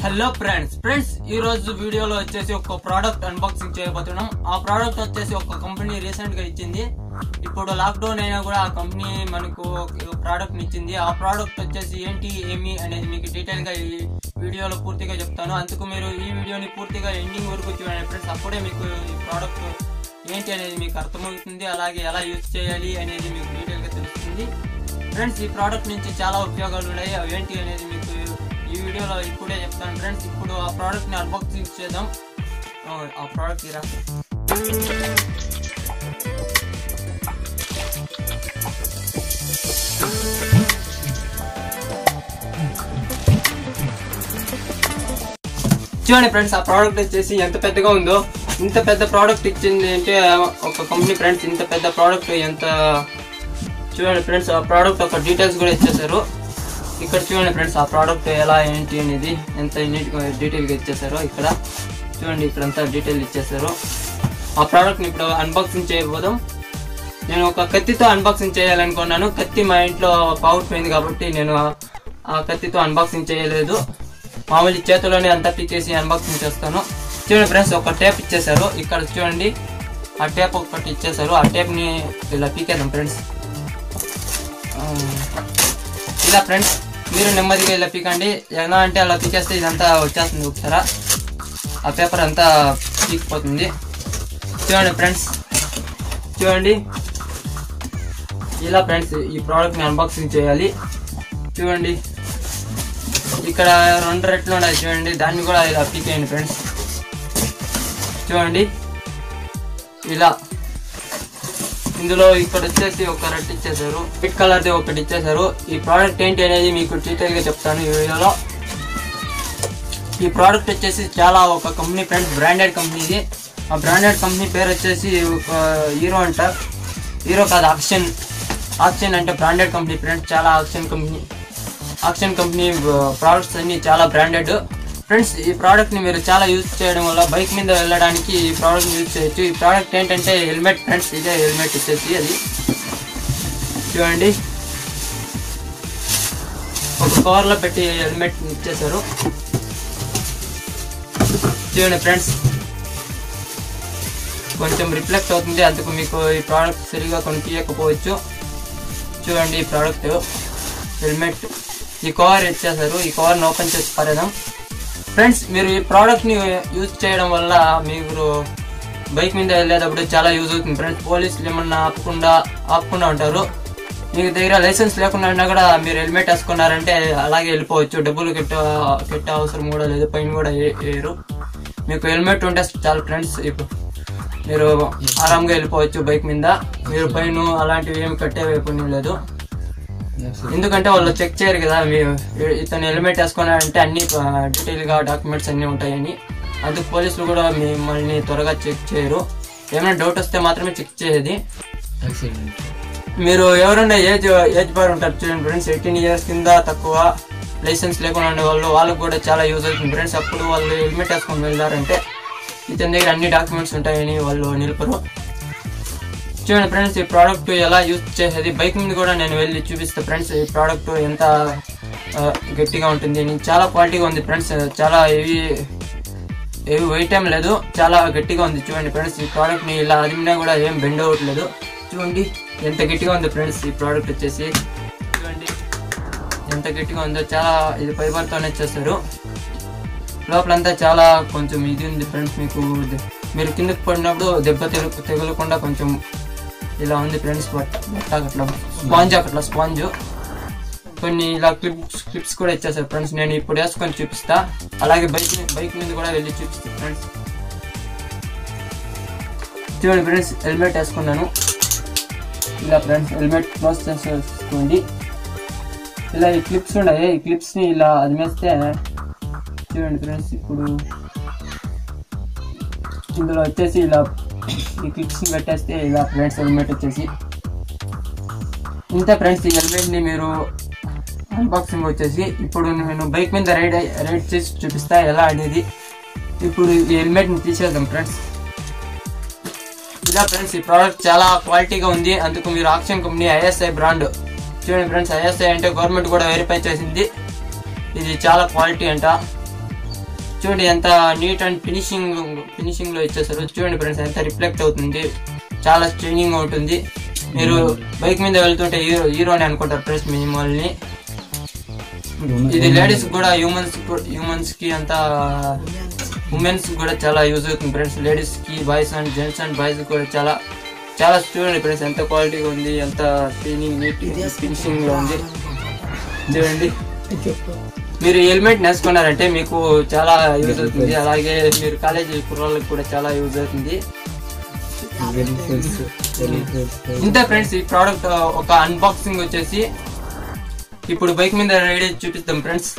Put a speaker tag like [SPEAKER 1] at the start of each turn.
[SPEAKER 1] Hello friends friends ఈ రోజు వీడియోలో వచ్చేసి ఒక ప్రోడక్ట్ అన్బాక్సింగ్ చేయబోతున్నాం. ఆ ప్రోడక్ట్ వచ్చేసి ఒక కంపెనీ రీసెంట్గా ఇచ్చింది. ఇప్పుడు లాక్డౌన్ అయినా కూడా ఆ కంపెనీ మనకు ప్రోడక్ట్ ఇచ్చింది. ఆ ప్రోడక్ట్ వచ్చేసి ఏంటి ఏమి అనేది మీకు డీటెయిల్గా ఈ వీడియోలో పూర్తిగా చెప్తాను. అందుకు మీరు ఈ వీడియోని పూర్తిగా ఎండింగ్ వరకు చూడండి. ఫ్రెండ్స్ అప్పుడే మీకు ఈ ప్రోడక్ట్ ఏంటి అనేది మీకు అర్థమవుతుంది. అలాగే ఎలా యూజ్ చేయాలి అనేది మీకు డీటెయిల్గా తెలుస్తుంది. ఫ్రెండ్స్ ఈ ప్రోడక్ట్ నుంచి చాలా ఉపయోగాలు ఉన్నాయి. అవి ఏంటి అనేది మీకు ఈ వీడియోలో ఇప్పుడే చెప్తాను ఫ్రెండ్స్. ఇప్పుడు ఆ ప్రోడక్ట్ని అన్బాక్సింగ్ చేద్దాం. ఆ, ఆ ప్రోడక్ట్ ఇరా చూడండి ఫ్రెండ్స్ ఆ ప్రోడక్ట్ వచ్చేసి ఎంత పెద్దగా ఉందో ఇంత పెద్ద ప్రోడక్ట్ ఇచ్చింది అంటే ఒక కంపెనీ ఫ్రెండ్స్ ఇంత పెద్ద ప్రోడక్ట్ ఎంత చూడండి ఫ్రెండ్స్ ఆ ప్రోడక్ట్ ఒక డీటెయిల్స్ కూడా ఇచ్చేసారు ఇక్కడ చూడండి ఫ్రెండ్స్ ఆ ప్రోడక్ట్ ఎలా ఏంటి అనేది ఎంత నీట్గా డీటెయిల్గా ఇచ్చేసారో ఇక్కడ. చూడండి ఇక్కడ అంతా డీటెయిల్ ఇచ్చేసారు. ఆ ప్రోడక్ట్ని ఇప్పుడు అన్బాక్సింగ్ చేయబోదాం. నేను ఒక కత్తితో అన్బాక్సింగ్ చేయాలనుకున్నాను. కత్తి మా ఇంట్లో పోయింది కాబట్టి నేను ఆ- కత్తితో అన్బాక్సింగ్ చేయలేదు. మామూలు చేతిలోనే అంతా పిచ్చేసి అన్బాక్సింగ్ చేస్తాను. చూడండి ఫ్రెండ్స్ ఒక టేప్ ఇచ్చేసారు. ఇక్కడ చూడండి ఆ టేప్ ఒకటి ఇచ్చేసారు. ఆ టేప్ని ఇలా పీకేద్దాం ఫ్రెండ్స్. ఇలా ఫ్రెండ్స్ మీరు నెమ్మదిగా ఇలా పీకండి. ఎలా అంటే అలా పీకేస్తే ఇదంతా వచ్చేస్తుంది ఒకసారి. ఆ పేపర్ అంతా పీకిపోతుంది. చూడండి ఫ్రెండ్స్. చూడండి. ఇలా ఫ్రెండ్స్ ఈ ప్రోడక్ట్ని అన్బాక్సింగ్ చేయాలి. చూడండి. ఇక్కడ రెండు రెట్లు ఉన్నాయి చూడండి. దాన్ని కూడా ఇలా పీకేయండి ఫ్రెండ్స్. చూడండి. ఇలా. ఇందులో ఇక్కడ వచ్చేసి ఒక రెడ్ ఇచ్చేసారు పిక్ కలర్ది ఒకటి ఇచ్చేసారు ఈ ప్రోడక్ట్ ఏంటి అనేది మీకు డీటెయిల్గా చెప్తాను ఈ వీడియోలో. ఈ ప్రోడక్ట్ వచ్చేసి చాలా ఒక కంపెనీ ఫ్రెండ్స్ బ్రాండెడ్ కంపెనీది ఆ బ్రాండెడ్ కంపెనీ పేరు వచ్చేసి ఒక హీరో అంట. హీరో కాదు ఆక్షన్ ఆక్షన్ అంటే బ్రాండెడ్ కంపెనీ ఫ్రెండ్స్ చాలా action company action company products అన్ని చాలా బ్రాండెడ్ ఫ్రెండ్స్ ఈ ప్రోడక్ట్ని మీరు చాలా యూజ్ చేయడం వల్ల బైక్ మీద వెళ్ళడానికి ఈ ప్రోడక్ట్ యూజ్ చేయొచ్చు. ఈ ప్రోడక్ట్ ఏంటంటే హెల్మెట్ ఫ్రెండ్స్ ఇదే హెల్మెట్ ఇచ్చేసి అది. చూడండి. ఒక కవర్లో పెట్టి హెల్మెట్ ఇచ్చేసారు చూడండి ఫ్రెండ్స్ కొంచెం రిఫ్లెక్ట్ అవుతుంది. అందుకు మీకు ఈ ప్రోడక్ట్ సరిగా కొనిపించకపోవచ్చు. చూడండి ఈ ప్రోడక్ట్ హెల్మెట్ ఈ కవర్ ఇచ్చేసారు ఈ కవర్ని ఓపెన్ చేసి పరేదాం ఫ్రెండ్స్ మీరు ఈ ప్రోడక్ట్ని యూజ్ చేయడం వల్ల మీరు బైక్ మీద వెళ్ళేటప్పుడు చాలా యూజ్ అవుతుంది. ఫ్రెండ్స్ పోలీసులు ఏమన్నా ఆపకుండా ఆపకుండా ఉంటారు. మీకు దగ్గర లైసెన్స్ లేకుండా ఉన్నా కూడా మీరు హెల్మెట్ వేసుకున్నారంటే అలాగే వెళ్ళిపోవచ్చు. డబ్బులు కెట్ట కెట్టే అవసరం కూడా లేదు పైన కూడా వేయరు. మీకు హెల్మెట్ ఉంటే చాలు ఫ్రెండ్స్ ఇప్పుడు మీరు ఆరాంగా వెళ్ళిపోవచ్చు బైక్ మీద. మీరు పైన అలాంటివి ఏమి కట్టే పని లేదు. ఎందుకంటే వాళ్ళు చెక్ చేయరు కదా ఇతను హెల్మెట్ వేసుకున్నారంటే అన్ని డీటెయిల్గా డాక్యుమెంట్స్ అన్ని ఉంటాయని. అందుకు పోలీసులు కూడా మిమ్మల్ని త్వరగా చెక్ చేయరు. ఏమైనా డౌట్ వస్తే మాత్రమే చెక్ చేసేది. మీరు ఎవరైనా ఏజ్ ఏజ్ బార్ ఉంటారు చూడండి ఫ్రెండ్స్ ఎయిటీన్ ఇయర్స్ కింద తక్కువ లైసెన్స్ లేకుండా ఉండే వాళ్ళు వాళ్ళకు కూడా చాలా యూజ్ అవుతుంది ఫ్రెండ్స్. అప్పుడు వాళ్ళు హెల్మెట్ వేసుకొని వెళ్ళారంటే ఇతని దగ్గర అన్ని డాక్యుమెంట్స్ ఉంటాయని వాళ్ళు నిలుపరు. చూడండి ఫ్రెండ్స్ ఈ ప్రోడక్ట్ ఎలా యూజ్ చేసేది? బైక్ మీద కూడా నేను వెళ్ళి చూపిస్తాను ఫ్రెండ్స్ ఈ ప్రోడక్ట్ ఎంత గట్టిగా ఉంటుంది. చాలా క్వాలిటీగా ఉంది ఫ్రెండ్స్ చాలా హెవీ హెవీ వెయిట్ ఏం లేదు చాలా గట్టిగా ఉంది. చూడండి ఫ్రెండ్స్ ఈ ప్రోడక్ట్ని ఇలా అదిమినా కూడా ఏం బెండ్ అవ్వట్లేదు. చూడండి ఎంత గట్టిగా ఉంది ఫ్రెండ్స్ ఈ ప్రోడక్ట్ వచ్చేసి. చూడండి ఎంత గట్టిగా ఉందో చాలా ఇది ఫైబర్తోనే చేస్తారు. లోపలంతా చాలా కొంచెం ఇది ఉంది ఫ్రెండ్స్ మీకు మీరు కిందకి పడినప్పుడు దెబ్బ తెలు తెగలకుండా కొంచెం ఇలా ఉంది ఫ్రెండ్స్ బట్ట అట్లా స్పాంజ్ అట్లా స్పాంజ్. కొన్ని ఇలా క్లిప్స్ క్లిప్స్ కూడా ఇచ్చేసారు ఫ్రెండ్స్ నేను ఇప్పుడు వేసుకొని చూపిస్తా. అలాగే బైక్ బైక్ మీద కూడా వెళ్ళి చూపిస్తాను ఫ్రెండ్స్ చూడండి ఫ్రెండ్స్ హెల్మెట్ వేసుకున్నాను. ఇలా ఫ్రెండ్స్ హెల్మెట్ క్లోజ్ చేసేసుకోండి. ఇలా ఈ క్లిప్స్ ఉన్నాయి. ఈ క్లిప్స్ని ఇలా అదిమేస్తే చూడండి ఫ్రెండ్స్ ఇప్పుడు ఇందులో వచ్చేసి ఇలా ఈ క్లిప్స్ని పెట్టేస్తే ఇలా ఫ్రెండ్స్ హెల్మెట్ వచ్చేసి. ఇంత ఫ్రెండ్స్ ఈ హెల్మెట్ని మీరు అన్బాక్సింగ్ వచ్చేసి ఇప్పుడు నేను బైక్ మీద రైడ్ రైడ్ చేసి చూపిస్తా ఎలా అనేది ఇప్పుడు ఈ హెల్మెట్ని తీసేద్దాం ఫ్రెండ్స్ ఇలా ఫ్రెండ్స్ ఈ ప్రోడక్ట్ చాలా క్వాలిటీగా ఉంది. అందుకు మీరు ఆక్షన్ కంపెనీ ఐఎస్ఐ బ్రాండ్ చూడండి ఫ్రెండ్స్ ఐఎస్ఐ అంటే గవర్నమెంట్ కూడా వెరిఫై చేసింది. ఇది చాలా క్వాలిటీ అంట. చూడండి ఎంత నీట్ అండ్ ఫినిషింగ్ ఫినిషింగ్లో ఇచ్చేసారు. చూడండి ఫ్రెండ్స్ ఎంత రిఫ్లెక్ట్ అవుతుంది. చాలా స్ట్రైనింగ్ ఉంటుంది. మీరు బైక్ మీద వెళ్తుంటే హీరో హీరోని అనుకుంటారు ఫ్రెండ్స్ మినిమల్ని. ఇది లేడీస్ కూడా హ్యూమన్స్ హ్యూమన్స్కి అంతా ఉమెన్స్ కూడా చాలా యూజ్ అవుతుంది ఫ్రెండ్స్ లేడీస్కి boys and gents and boys కూడా చాలా చాలా చూడండి ఫ్రెండ్స్ ఎంత క్వాలిటీగా ఉంది ఎంత క్లీనింగ్ నీట్ ఫినిషింగ్లో ఉంది. చూడండి. మీరు హెల్మెట్ నేర్చుకున్నారంటే మీకు చాలా యూజ్ అవుతుంది అలాగే మీరు కాలేజీ కుర్రాళ్ళకి కూడా చాలా యూజ్ అవుతుంది ఇంతే ఫ్రెండ్స్ ఈ ప్రోడక్ట్ ఒక అన్బాక్సింగ్ వచ్చేసి ఇప్పుడు బైక్ మీద రైడ్ చూపిస్తాం ఫ్రెండ్స్.